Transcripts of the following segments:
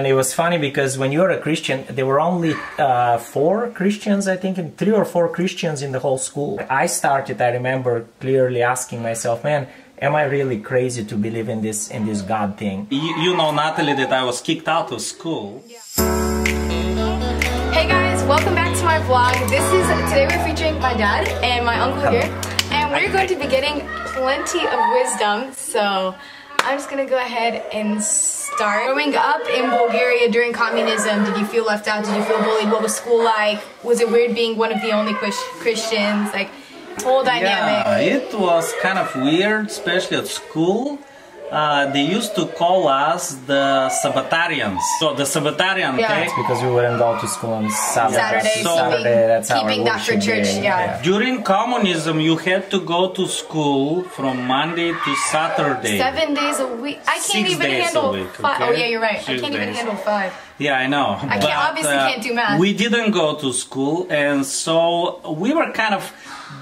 And it was funny because when you're a Christian, there were only uh, four Christians, I think, and three or four Christians in the whole school. I started, I remember clearly asking myself, man, am I really crazy to believe in this in this God thing? You, you know, Natalie, that I was kicked out of school. Hey guys, welcome back to my vlog. This is today we're featuring my dad and my uncle here, and we're going to be getting plenty of wisdom. So I'm just gonna go ahead and start. Growing up in Bulgaria during communism, did you feel left out? Did you feel bullied? What was school like? Was it weird being one of the only Christians? Like whole dynamic. Yeah, it was kind of weird, especially at school. Uh, they used to call us the Sabbatarians. So the Sabbatarian, Yeah. okay? It's because we wouldn't go to school on Saturday. Saturday, So- Saturday, that's our keeping that for church, day. yeah. During communism, you had to go to school from Monday to Saturday. Seven days a week. I can't Six even days a handle week, five. Oh yeah, you're right. I can't even handle five. Yeah, I know. I can't- obviously can't do math. We didn't go to school, and so we were kind of.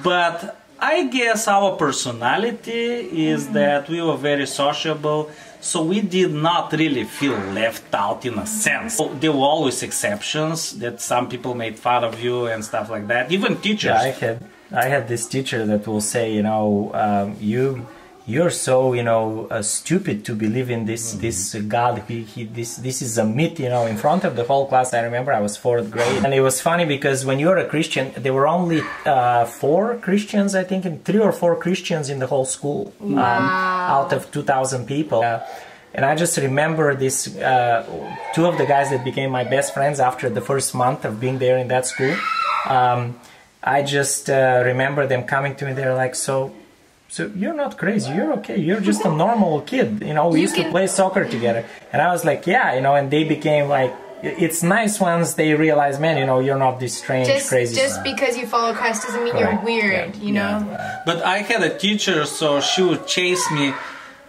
But I guess our personality is Mm-hmm. that we were very sociable, so we did not really feel left out in a sense. So There were always exceptions that some people made fun of you and stuff like that. Even teachers. Yeah, I had I had this teacher that will say, you know, um, you you're so you know uh, stupid to believe in this this God. He, he this this is a myth, you know, in front of the whole class. I remember I was fourth grade, and it was funny because when you're a Christian, there were only uh, four Christians, I think, and three or four Christians in the whole school um, out of two thousand people. Uh, and I just remember this uh, two of the guys that became my best friends after the first month of being there in that school. Um, I just uh, remember them coming to me. They're like, "So, so you're not crazy. You're okay. You're just a normal kid. You know, we You used to play soccer together." And I was like, "Yeah, you know." And they became like, it's nice once they realize, man, you know, you're not this strange, Just crazy. just because you follow Christ doesn't mean you're Correct. weird. You know. But I had a teacher, so she would chase me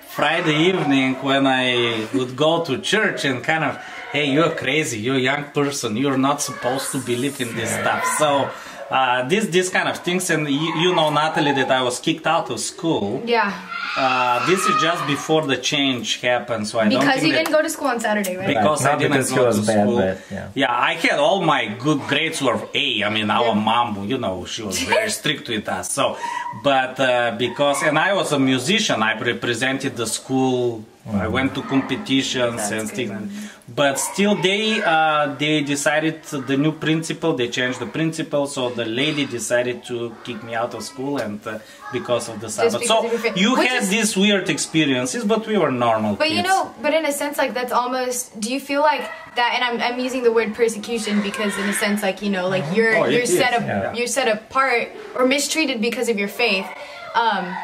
Friday evening when I would go to church and kind of, hey, you're crazy, you're a young person, you're not supposed to believe in this stuff. So, uh, this this kind of things, and you, you know, Natalie, that I was kicked out of school. Yeah. Uh, this is just before the change happened, so I don't Because think you that- didn't go to school on Saturday, right? because Not I didn't because go was to bad, school. but, yeah. I had all my good grades were A. I mean, our mom, you know, she was very strict with us. So, but uh, because and I was a musician, I represented the school. I went to competitions That's and good. things. But still, they uh, they decided the new principal. They changed the principal, so the lady decided to kick me out of school, and uh, because of the Sabbath. because So of your faith. you Which had is- these weird experiences, but we were normal. But you know, but in a sense, like that's almost. Do you feel like that? And I'm, I'm using the word persecution because, in a sense, like you know, like you're Oh, you're set up, yeah. you're set apart or mistreated because of your faith. Um,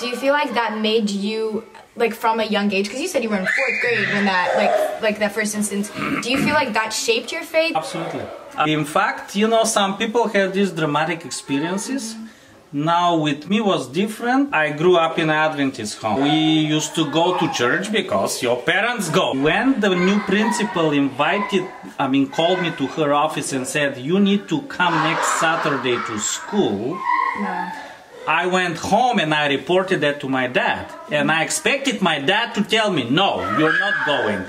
do you feel like that made you like from a young age? Because you said you were in fourth grade when that like like that first instance. Do you feel like that shaped your faith? Absolutely. In fact, you know, some people have these dramatic experiences. Now with me was different. I grew up in Adventist home. We used to go to church because your parents go. When the new principal invited, I mean, called me to her office and said, "You need to come next Saturday to school." I went home and I reported that to my dad. And I expected my dad to tell me, "No, you're not going."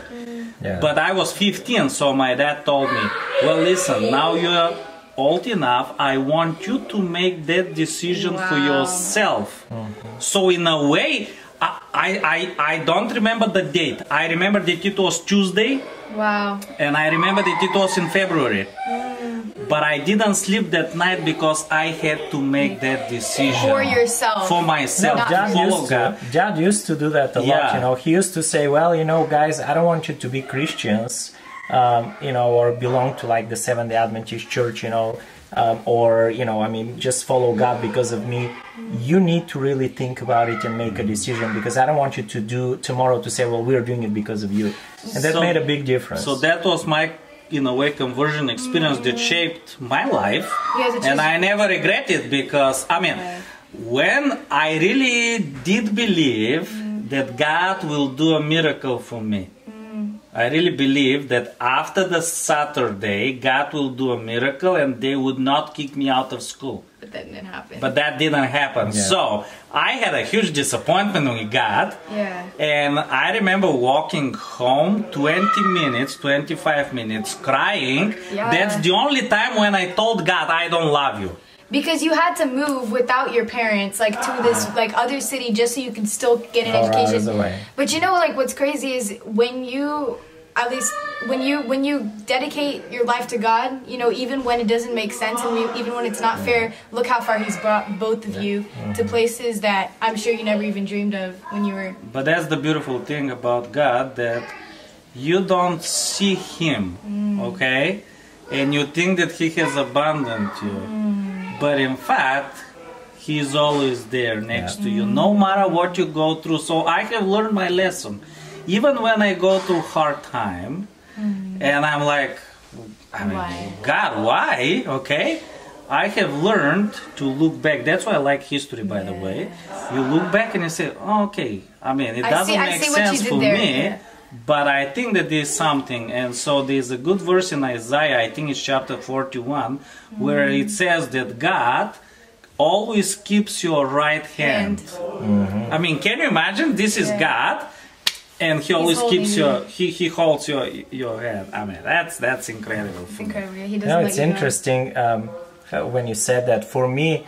yeah. But I was 15, so my dad told me, Well, listen, now you're old enough. I want you to make that decision for Wow. yourself. Mm-hmm. So, in a way, I, I, I, I don't remember the date. I remember that it was Tuesday, Wow. and I remember that it was in February. Mm. But I didn't sleep that night because I had to make that decision For yourself. For myself, Not- to Jad used God. to, Jad used to do that a lot. You know, he used to say, "Well, you know, guys, I don't want you to be Christians, um, you know, or belong to like the Seventh Day Adventist Church, you know, um, or you know, I mean, just follow God because of me. You need to really think about it and make a decision because I don't want you to do tomorrow to say, well, we're doing it because of you, and that So- made a big difference. So that was my, in a way, conversion experience that shaped my life, You guys are and I never regret it because I mean, when I really did believe that God will do a miracle for me. I really believe that after the Saturday, God will do a miracle and they would not kick me out of school. but that didn't happen. but that didn't happen. Yeah. So I had a huge disappointment with God. yeah. And I remember walking home 20 minutes, 25 minutes, crying. Yeah. That's the only time when I told God, I don't love you. Because you had to move without your parents, like to this ah. like other city, just so you can still get an education. But you know, like what's crazy is when you, at least when you when you dedicate your life to God, you know, even when it doesn't make sense and even when it's not fair, look how far He's brought both of you to mm-hmm. places that I'm sure you never even dreamed of when you were. But that's the beautiful thing about God that you don't see Him, mm. okay? And you think that He has abandoned you. Mm. But in fact, He's always there next to you, no matter what you go through. So I have learned my lesson. Even when I go through hard time, mm-hmm. and I'm like, I mean, Why? God, why? Okay. I have learned to look back. That's why I like history, by the way. You look back and you say, oh, okay. I mean, it I doesn't see- make see what you sense for there, me, yeah. But I think that there's something. And so there's a good verse in Isaiah, I think it's chapter 41, where Mm. it says that God always keeps your right hand. I mean, can you imagine? This is Yeah. God. And he always keeps you. your he, he holds your your hand. I mean that's that's incredible. It's For me. incredible. He doesn't No, it's interesting um, when you said that. For me,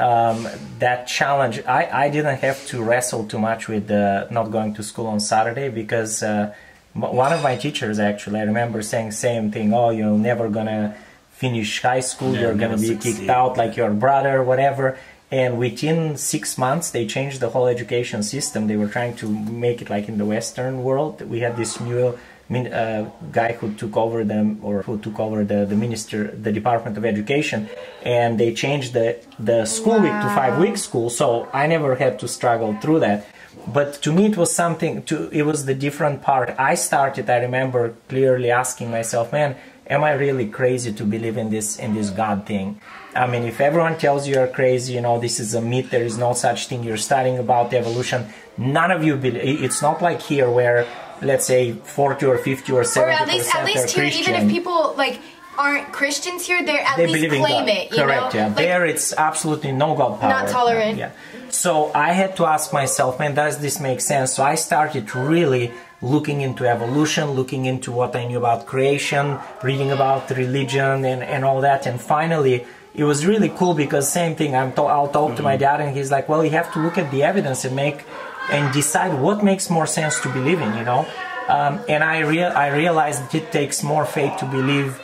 um, that challenge, I, I didn't have to wrestle too much with uh, not going to school on Saturday because uh, one of my teachers actually, I remember saying same thing. Oh, you're never gonna finish high school. You're gonna be kicked out like your brother, whatever. And within six months, they changed the whole education system. They were trying to make it like in the Western world. We had this new min, uh, guy who took over them or who took over the, the minister, the Department of Education, and they changed the the school week to five week school. So I never had to struggle through that. But to me, it was something. To it was the different part. I started. I remember clearly asking myself, "Man, am I really crazy to believe in this in this God thing?" I mean, if everyone tells you you're crazy, you know, this is a myth, there is no such thing, you're studying about the evolution, none of you believe. It's not like here where, let's say, 40 or 50 or 70 Or at least, at are least here, Christian. even if people like aren't Christians here, they're at they least believe in claim God. it. You Correct, know? yeah. Like, there it's absolutely no God power. Not tolerant. Yeah. So I had to ask myself, man, does this make sense? So I started really looking into evolution, looking into what I knew about creation, reading about religion and, and all that. And finally, it was really cool because same thing, I'm to- I'll talk to my mm-hmm. dad and he's like, well, you have to look at the evidence and make and decide what makes more sense to believe in, you know? Um, and I, rea- I realized that it takes more faith to believe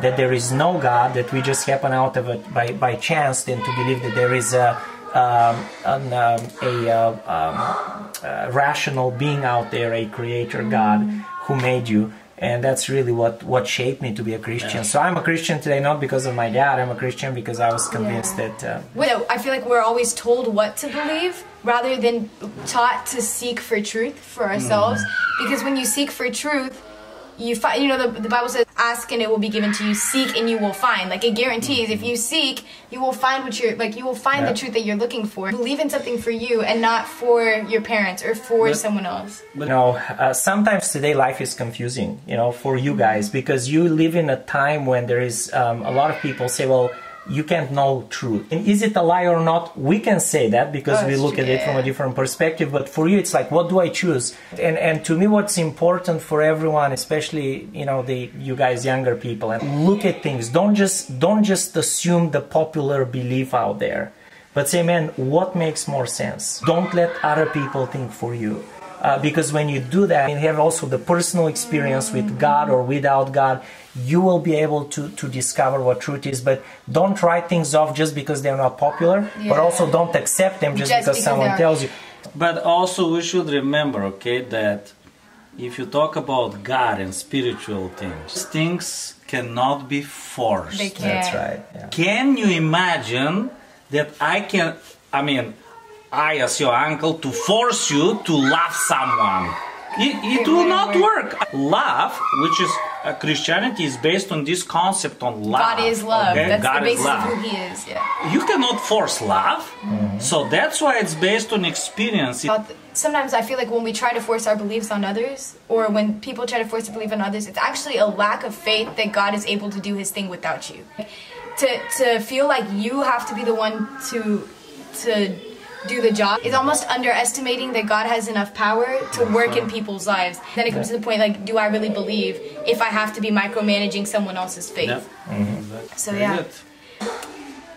that there is no God, that we just happen out of it by, by chance, than to believe that there is a, um, an, um, a uh, um, uh, rational being out there, a creator God who made you. And that's really what, what shaped me to be a Christian. So I'm a Christian today, not because of my dad, I'm a Christian because I was convinced Yeah. that. Uh, Well, I feel like we're always told what to believe rather than taught to seek for truth for ourselves. Because when you seek for truth, you find, you know, the, the Bible says, ask and it will be given to you, seek and you will find. Like it guarantees, if you seek, you will find what you're, like you will find Yeah. the truth that you're looking for. Believe in something for you and not for your parents or for But- someone else. But, you know uh, sometimes today life is confusing you know for you guys because you live in a time when there is um, a lot of people say well you can't know truth and is it a lie or not? We can say that because Oh, we look at it from a different perspective. But for you it's like what do i choose? And and to me what's important for everyone especially you know the you guys younger people and look at things. Don't just don't just assume the popular belief out there but say man what makes more sense? Don't let other people think for you uh, because when you do that and have also the personal experience with God or without God, you will be able to, to discover what truth is. But don't write things off just because they're not popular, but also don't accept them just, Just because because someone tells you. But also we should remember, okay, that if you talk about God and spiritual things, things cannot be forced. They can't. That's right. Yeah. Can you imagine that I can, I mean, I as your uncle to force you to love someone? It, it will not work. Love, which is uh, Christianity, is based on this concept on love. God is love. okay? That's God the basis of who He is. Yeah. You cannot force love, so that's why it's based on experience. Sometimes I feel like when we try to force our beliefs on others, or when people try to force a belief on others, it's actually a lack of faith that God is able to do His thing without you. to to feel like you have to be the one to to do the job is almost underestimating that God has enough power to work in people's lives. Then it comes to the point like, do I really believe if I have to be micromanaging someone else's faith? Yeah. Mm-hmm. So yeah.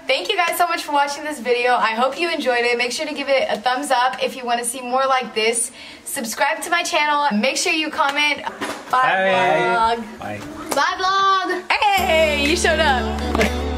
Thank you guys so much for watching this video. I hope you enjoyed it. Make sure to give it a thumbs up if you want to see more like this. Subscribe to my channel. Make sure you comment. Bye, Bye. vlog. Bye. Bye vlog. Hey, you showed up.